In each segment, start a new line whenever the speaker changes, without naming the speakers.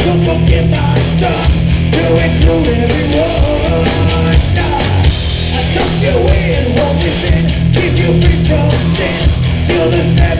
So forget my stuff to include everyone I tuck you in, in Keep you Till the seven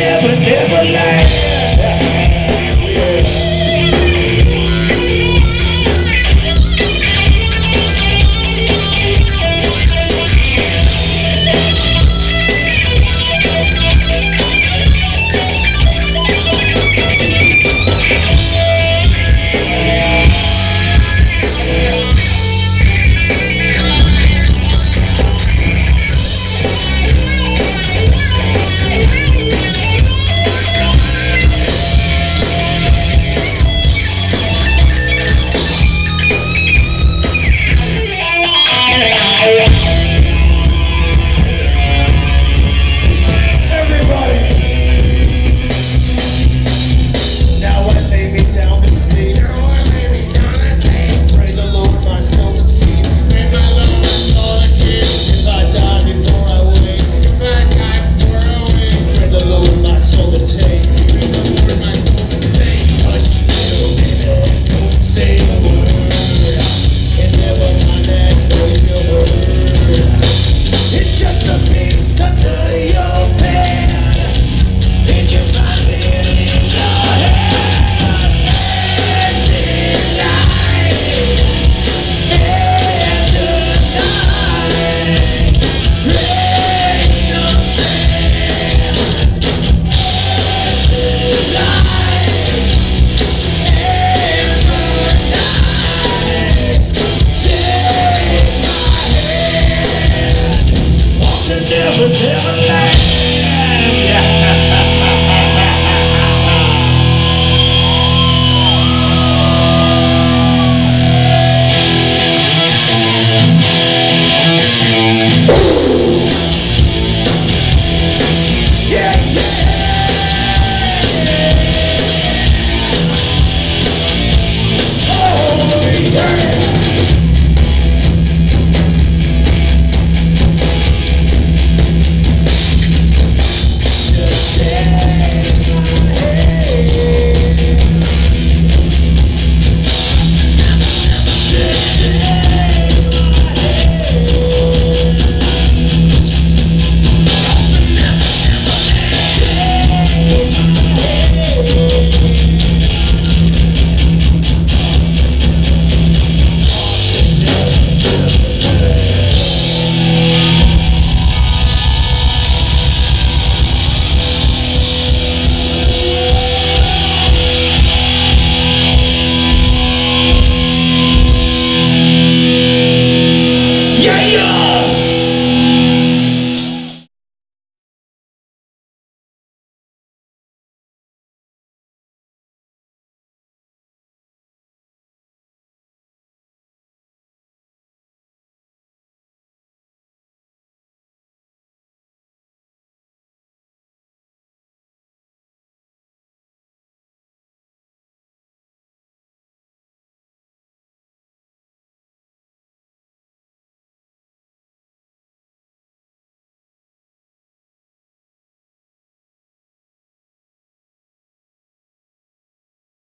never, never land.